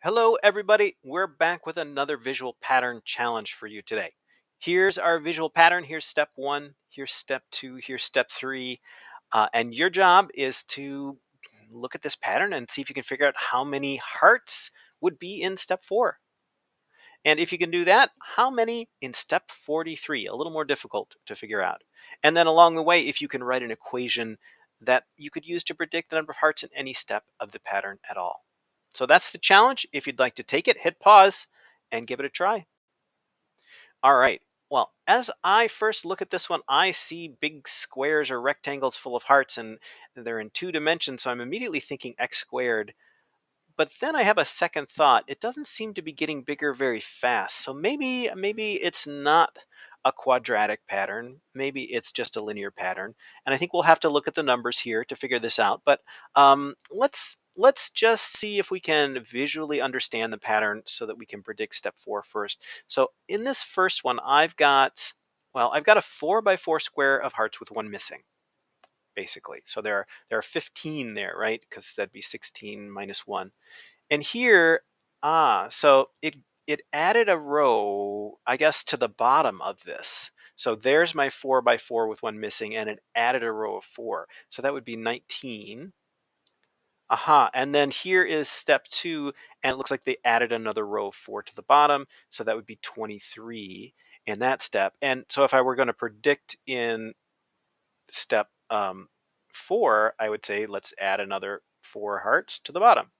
Hello, everybody. We're back with another visual pattern challenge for you today. Here's our visual pattern. Here's step one, here's step two, here's step three. Uh, and your job is to look at this pattern and see if you can figure out how many hearts would be in step four. And if you can do that, how many in step 43? A little more difficult to figure out. And then along the way, if you can write an equation that you could use to predict the number of hearts in any step of the pattern at all. So that's the challenge. If you'd like to take it, hit pause and give it a try. All right. Well, as I first look at this one, I see big squares or rectangles full of hearts, and they're in two dimensions. So I'm immediately thinking x squared. But then I have a second thought. It doesn't seem to be getting bigger very fast. So maybe maybe it's not a quadratic pattern. Maybe it's just a linear pattern. And I think we'll have to look at the numbers here to figure this out. But um, let's let's just see if we can visually understand the pattern so that we can predict step four first. So in this first one, I've got, well, I've got a four by four square of hearts with one missing, basically. So there are, there are 15 there, right? Because that'd be 16 minus one. And here, ah, so it, it added a row, I guess, to the bottom of this. So there's my four by four with one missing, and it added a row of four. So that would be 19 Aha, and then here is step two, and it looks like they added another row of four to the bottom, so that would be 23 in that step. And so if I were going to predict in step um, four, I would say let's add another four hearts to the bottom.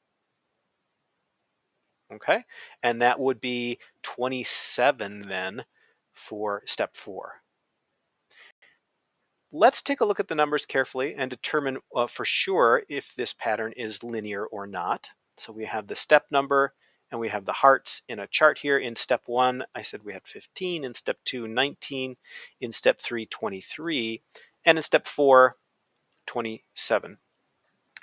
Okay, and that would be 27 then for step four. Let's take a look at the numbers carefully and determine uh, for sure if this pattern is linear or not. So we have the step number and we have the hearts in a chart here. In step one, I said we had 15. In step two, 19. In step three, 23. And in step four, 27.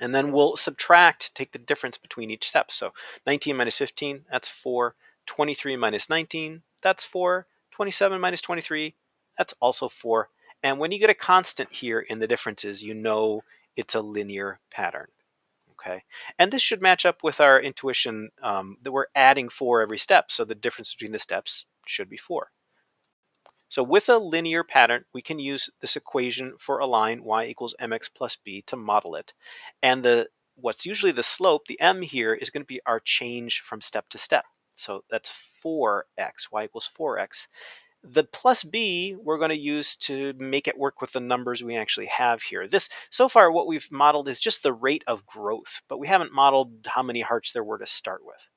And then we'll subtract, take the difference between each step. So 19 minus 15, that's 4. 23 minus 19, that's 4. 27 minus 23, that's also 4. And when you get a constant here in the differences, you know it's a linear pattern. Okay, and this should match up with our intuition um, that we're adding four every step, so the difference between the steps should be four. So with a linear pattern, we can use this equation for a line y equals mx plus b to model it. And the what's usually the slope, the m here, is going to be our change from step to step. So that's 4x, y equals 4x. The plus b we're going to use to make it work with the numbers we actually have here. This So far what we've modeled is just the rate of growth, but we haven't modeled how many hearts there were to start with.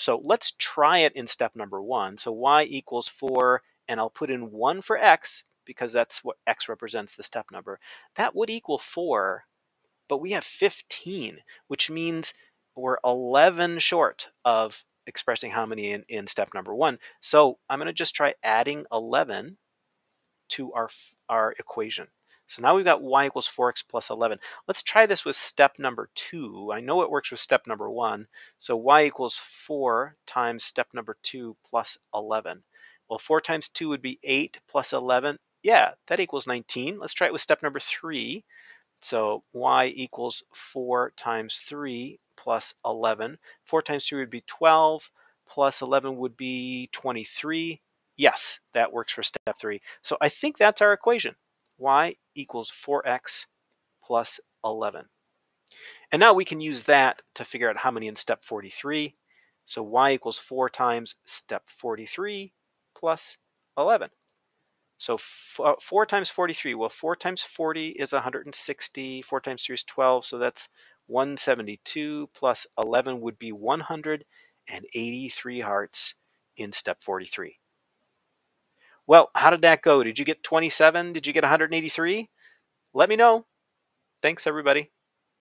So let's try it in step number one. So y equals 4, and I'll put in 1 for x, because that's what x represents the step number. That would equal 4, but we have 15, which means we're 11 short of expressing how many in, in step number one. So I'm going to just try adding 11 to our, our equation. So now we've got y equals 4x plus 11. Let's try this with step number two. I know it works with step number one. So y equals 4 times step number two plus 11. Well, 4 times 2 would be 8 plus 11. Yeah, that equals 19. Let's try it with step number 3. So y equals 4 times 3 plus 11. 4 times 3 would be 12, plus 11 would be 23. Yes, that works for step 3. So I think that's our equation. y equals 4x plus 11. And now we can use that to figure out how many in step 43. So y equals 4 times step 43 plus 11. So uh, 4 times 43, well 4 times 40 is 160, 4 times 3 is 12, so that's 172 plus 11 would be 183 hearts in step 43. Well, how did that go? Did you get 27? Did you get 183? Let me know. Thanks, everybody.